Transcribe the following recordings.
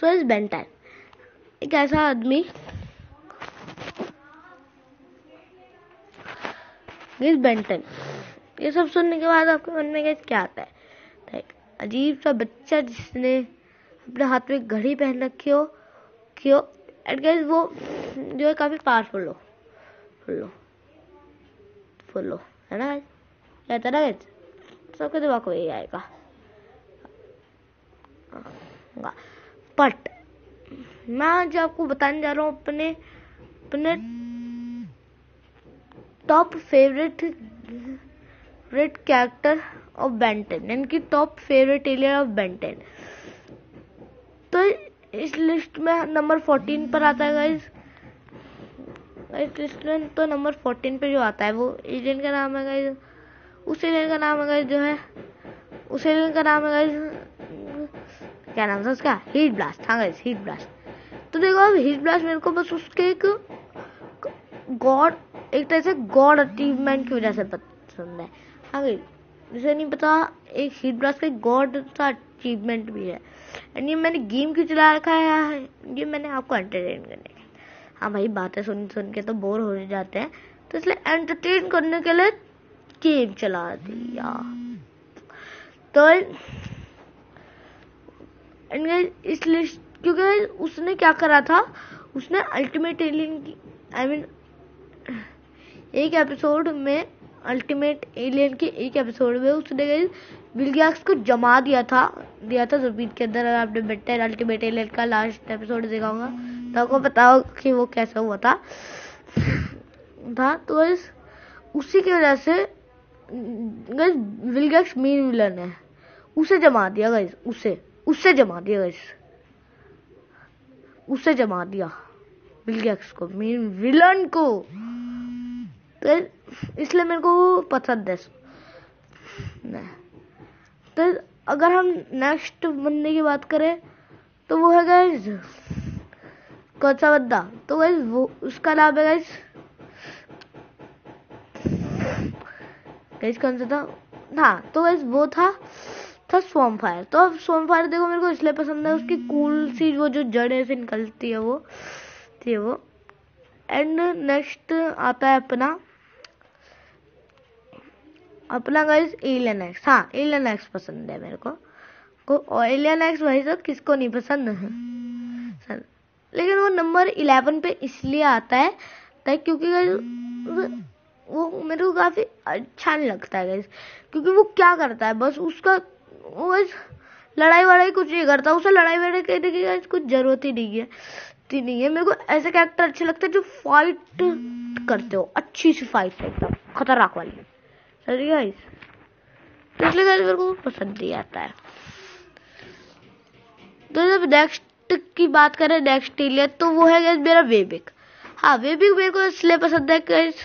So is Benton एक ऐसा आदमी इज़ बेंटन ये सब सुनने के बाद आपके मन में क्या आता है? एक अजीब सा बच्चा जिसने अपने हाथ में घड़ी पहन रखी हो, कि हो एंड गाइस वो जो है काफ़ी पावरफुल हो. फुल हो. फुल हो. है ना क्या था ना गाइस सबके दिमाग को यही आएगा. बट मैं आज आपको बताने जा रहा हूँ अपने अपने top favourite favourite character of Ben Ten यानी कि top favourite alien of Ben Ten तो इस लिस्ट में नंबर फोर्टीन पर आता है गाइज़ इस लिस्ट में तो नंबर फोर्टीन पे जो आता है, वो एलियन का नाम है गाइज़ उस एलियन का नाम है गाइज़ जो है, उस एलियन का नाम है गाइज़ क्या नाम था उसका? हीट ब्लास्ट हाँ गाइज़ हीट ब्लास्ट तो देखो अब हीट ब्लास्ट मेरे को बस उसके एक गॉड एक तरह से गॉड अचीवमेंट की वजह से पसंद है। हाँ गाइज़ मुझे नहीं पता, एक हीट ब्लास्ट का गॉड का अचीवमेंट भी है। एंड ये मैंने गेम क्यों चला रखा है ये मैंने आपको एंटरटेन करने के हाँ भाई, बातें सुन सुन के तो बोर हो जाते हैं। तो इसलिए एंटरटेन करने के लिए गेम चला दिया। तो इस लिस्ट क्योंकि उसने क्या करा था? उसने अल्टीमेट एलियन की आई I मीन mean, एक एपिसोड में अल्टीमेट एलियन के एक एपिसोड में उसने गई बिलगैक्स को जमा दिया था दिया था ज़मीन के अंदर। अगर आपने बेटर अल्टीमेट एलियन का लास्ट एपिसोड देखा होगा तो आपको होगा कि वो कैसा हुआ था। था तो इस उसी की वजह से विलगैक्स मेन विलन है। उसे जमा दिया गई उसे। उससे जमा दिया गई उसे जमा दिया। विलगैक्स को मेन विलन को। तो इसलिए मेरे को पसंद है तो अगर हम नेक्स्ट बंदे की बात करें तो वो है गाइज़ कौन सा बंदा तो गाइज़ वो, उसका नाम है गाइज़ गाइज़ कौन सा था? हाँ तो गाइज़ वो था था स्वम फायर तो अब स्वम फायर देखो मेरे को इसलिए पसंद है, उसकी कूल सी वो जो जड़े से निकलती है वो थी वो। एंड नेक्स्ट आता है अपना अपना गाइस एलियन एक्स हाँ एलियन एक्स पसंद है मेरे को। को एलियन एक्स भाई साहब किसको नहीं पसंद? है सर, लेकिन वो नंबर इलेवन पे इसलिए आता है, ताकि क्योंकि वो मेरे को काफ़ी अच्छा नहीं लगता है गाइस क्योंकि वो क्या करता है, बस उसका वो लड़ाई वड़ाई कुछ नहीं करता, उसे लड़ाई वड़ाई कहने की कुछ ज़रूरत ही नहीं है। नहीं है। मेरे को ऐसे कैरेक्टर अच्छे लगते हैं जो फाइट करते हो। अच्छी सी फाइट एकदम, खतरनाक वाली। सॉरी गाइस तो इसलिए गाइस मेरे को पसंद नहीं आता है। तो जब नेक्स्ट की बात करें नेक्स्ट एलियन तो वो है गाइस मेरा वेबिक हाँ वेबिक मेरे को इसलिए पसंद है गाइस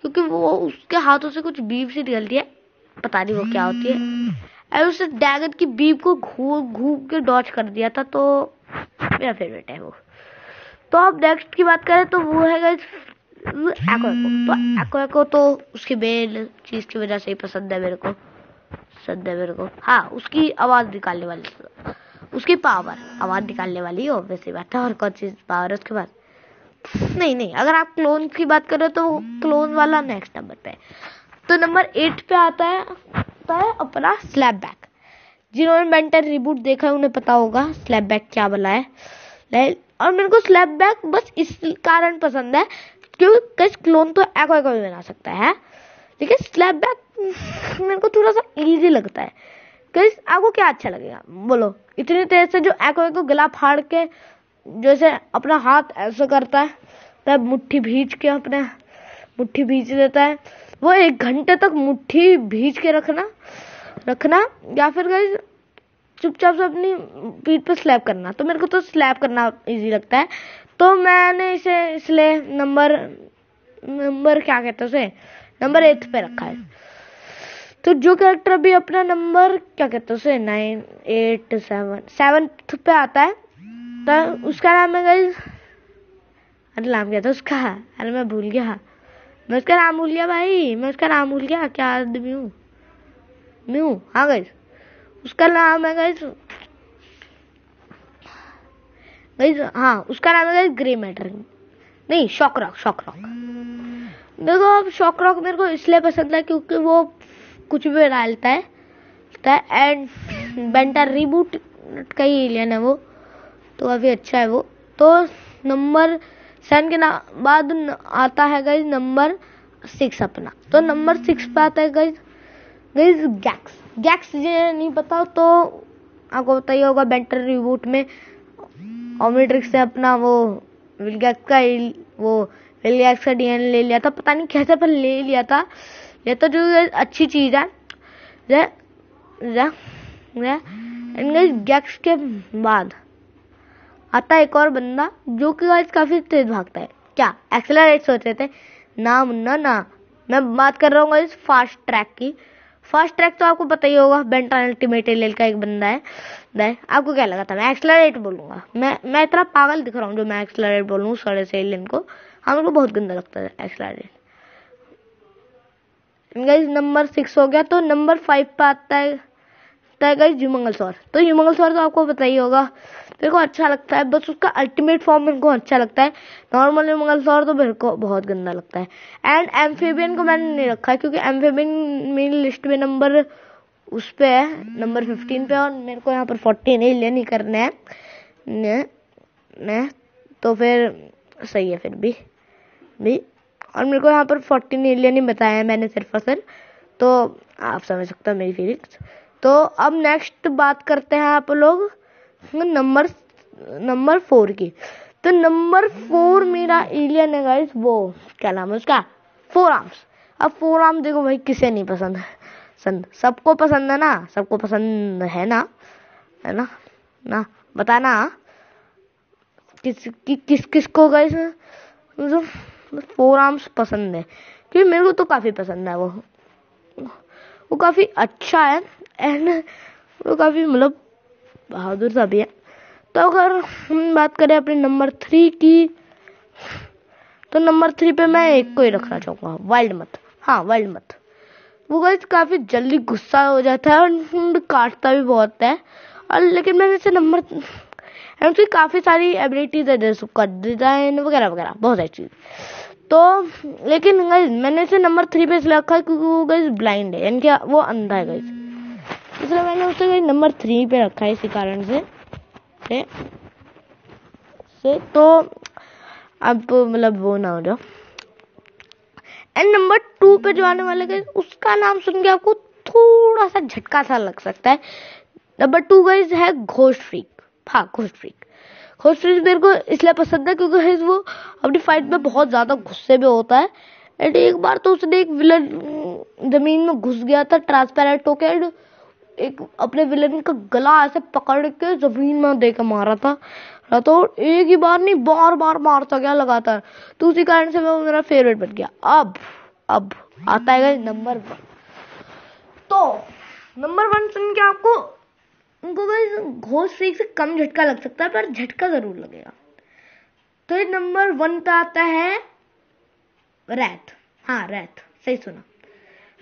क्योंकि वो उसके हाथों से कुछ बीप सी निकलती है। पता नहीं वो क्या होती है। और उसने डैगन की बीप को घूम घूम के डॉच कर दिया था तो मेरा फेवरेट है वो। तो अब नेक्स्ट की बात करें तो वो है गाइस एको तो एको एको तो उसकी मेन चीज़ की वजह से ही पसंद है मेरे को। पसंद है मेरे को। हाँ उसकी आवाज़ निकालने वाली उसकी पावर आवाज़ निकालने वाली ऑब्वियसली बात है। और कौन चीज़ पावर है उसके बाद नहीं नहीं, अगर आप क्लोन की बात करें तो क्लोन वाला नेक्स्ट नंबर पे तो नंबर एट पे आता है आता है अपना स्लैब बैक जिन्होंने मेंटर रिबूट देखा है, उन्हें पता होगा स्लैब बैक क्या बना है। और मेरे को स्लैब बैक बस इस कारण पसंद है, क्योंकि कस क्लोन तो एको भी बना सकता है। लेकिन स्लैब बैक मेरे को थोड़ा सा इजी लगता है। कस आपको क्या अच्छा लगेगा? बोलो। इतनी तेज से जो एको एको गला फाड़ के, जैसे अपना हाथ ऐसा करता है, तब मुट्ठी भीज के अपने, मुट्ठी भीज देता है। वो एक घंटे तक मुट्ठी भीज के रखना रखना, या फिर गई चुपचाप से अपनी पीठ पे स्लैब करना। तो मेरे को तो स्लैब करना इजी लगता है। तो मैंने इसे, इसलिए नंबर नंबर क्या कहते हैं उसे? नंबर एट पे रखा है। तो जो कैरेक्टर अभी अपना नंबर क्या कहते हैं उसे? नाइन एट सेवन सेवन्थ पे आता है। तो उसका नाम है गाइज़ अरे नाम क्या था उसका? अरे मैं भूल गया। मैं उसका नाम भूल गया भाई। मैं उसका नाम भूल गया। क्या आदमी हूँ? मैं हूँ। हाँ गाइज़ उसका नाम है गाइज़ गाइस हाँ उसका नाम है गाइस ग्रे मैटर नहीं शॉक रॉक शॉक रॉक देखो, अब शॉक रॉक मेरे को इसलिए पसंद है क्योंकि वो कुछ भी डालता है। एंड बेंटर रिबूट का ही एलियन है वो। तो काफ़ी अच्छा है वो। तो नंबर सेवन के बाद आता है गाइज़ नंबर सिक्स अपना। तो नंबर सिक्स पे आता है गाइज़ गाइज़ गैक्स गैक्स ये नहीं पता तो आपको बताइए होगा बेंटर रिबूट में ओमिट्रिक्स से अपना वो विलगैक्स का वो विलगैक्स का डीएनए ले लिया था। पता नहीं कैसे पर ले लिया था। ये तो जो अच्छी चीज़ है। गैक्स के बाद आता एक और बंदा जो कि गाइस काफ़ी तेज भागता है। क्या? एक्सेलरेट सोच रहे थे। ना मुन्ना, ना। मैं बात कर रहा हूँ इस फास्ट ट्रैक की। फास्ट ट्रैक तो आपको पता ही होगा बेंटन अल्टीमेट एल का एक बंदा है। दे आपको क्या लगा था? मैं एक्सलरेट बोलूँगा। मैं मैं इतना पागल दिख रहा हूँ जो मैं एक्सलरेट बोलूँ सड़े से एलियन को। हाँ मेरे को बहुत गंदा लगता है एक्सलरेट नंबर सिक्स हो गया तो नंबर फाइव पे आता है है गाइस ह्यूमंगल सौर तो ह्यूमंगल सौर तो आपको पता ही होगा। मेरे को अच्छा लगता है बस उसका अल्टीमेट फॉर्म मेरे को अच्छा लगता है। नॉर्मल ह्यूमंगल सौर तो मेरे को बहुत गंदा लगता है। एंड एम्फेबियन को मैंने नहीं रखा है क्योंकि एम्फेबियन मेरी लिस्ट में नंबर उस पर है नंबर फिफ्टीन पे और मेरे को यहाँ पर फोर्टीन ही करने हैं। ने, ने, तो फिर सही है फिर भी। भी। और मेरे को यहाँ पर फोर्टीन एलियन ही बताया है मैंने सिर्फ़ और सिर्फ़। तो आप समझ सकते हो मेरी फीलिंग्स तो अब नेक्स्ट बात करते हैं आप लोग नंबर नंबर फोर की। तो नंबर फोर मेरा एलियन है गाइस वो क्या नाम है उसका? फोर आर्म्स अब फोर आर्म देखो भाई किसे नहीं पसंद है। पसंद सबको पसंद है ना? सबको पसंद है ना? है ना? ना? बताना। किस कि, किस किस को गाइस फोर आर्म्स पसंद है। क्योंकि मेरे को तो काफ़ी पसंद है वो। वो काफ़ी अच्छा है। एंड वो काफ़ी मतलब बहादुर सा भी है। तो अगर हम बात करें अपने नंबर थ्री की तो नंबर थ्री पे मैं एक को ही रखना चाहूँगा वाइल्ड मत। हाँ वाइल्ड मत। वो गाइस काफ़ी जल्दी गुस्सा हो जाता है और काटता भी बहुत है। और लेकिन मैंने इसे नंबर उसकी काफ़ी सारी एबिलिटीज है, जैसे उसका डिज़ाइन वगैरह वगैरह, बहुत सारी चीज़। तो लेकिन गाइज़ मैंने इसे नंबर थ्री पे इसलिए रखा है क्योंकि वो गाइज़ ब्लाइंड है, यानी कि वो अंधा है गाइज़ इसलिए मैंने उसे नंबर थ्री पे रखा है इसी कारण से। से, से तो अब मतलब वो ना हो जाओ। एंड नंबर टू पे जो आने वाले गए उसका नाम सुन के आपको थोड़ा सा झटका सा लग सकता है। नंबर टू गाइज़ है घोस्ट फ्रीक हाँ घोस्ट फ्रीक घोस्ट फ्रीक मेरे को इसलिए पसंद है क्योंकि वो अपनी फाइट में बहुत ज़्यादा गुस्से में होता है। एंड एक बार तो उसने एक विलन ज़मीन में घुस गया था ट्रांसपेरेंट होकर एंड एक अपने विलन का गला ऐसे पकड़ के ज़मीन में देकर मारा था। तो एक ही बार नहीं बार बार मारता गया लगातार। तो उसी कारण से वो मेरा फेवरेट बन गया। अब अब आता है नंबर वन तो नंबर वन सुन के आपको, उनको घोष फ्रीक से कम झटका लग सकता है, पर झटका ज़रूर लगेगा। तो ये नंबर वन पे आता है रैथ हाँ रैथ सही सुना।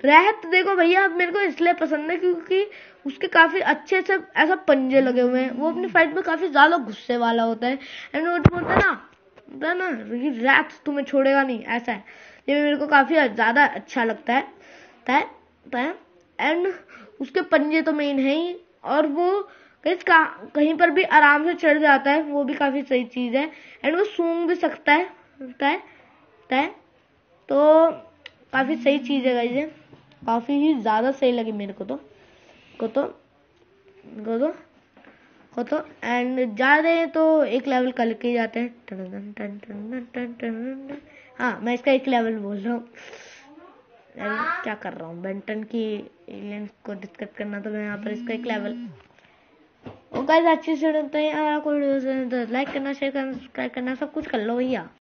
रहत देखो भैया मेरे को इसलिए पसंद है क्योंकि उसके काफ़ी अच्छे से ऐसा पंजे लगे हुए हैं। वो अपनी फाइट में काफ़ी ज़्यादा गुस्से वाला होता है। एंड वो बोलता है ना होता है ना रैत तुम्हें छोड़ेगा नहीं, ऐसा है। ये मेरे को काफ़ी ज़्यादा अच्छा लगता है। एंड उसके पंजे तो मेन है ही। और वो कहीं कहीं पर भी आराम से चढ़ जाता है, वो भी काफ़ी सही चीज़ है। एंड वो सूंघ भी सकता है। तय तय। तो काफ़ी सही चीज़ है गाइज़ काफ़ी ही ज़्यादा सही लगी मेरे को तो। को तो को तो को तो। एंड जा रहे हैं तो एक लेवल कर के जाते हैं। टन टन टन टन टन टन हाँ मैं इसका एक लेवल बोल रहा हूँ। क्या कर रहा हूँ? बेंटन की एलियन को डिस्कस करना तो मैं यहाँ पर इसका एक लेवल और गाइस अच्छी से तो लाइक करना शेयर करना सब्सक्राइब करना सब कुछ कर लो भैया।